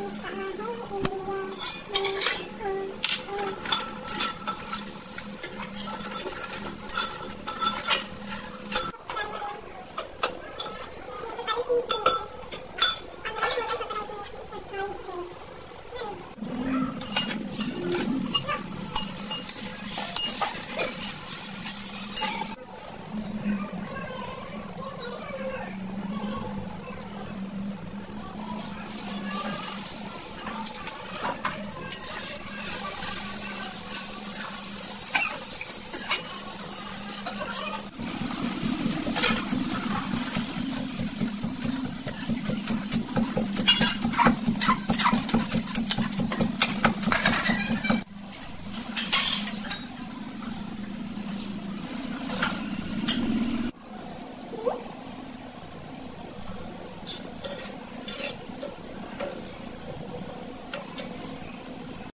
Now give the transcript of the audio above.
和你一样。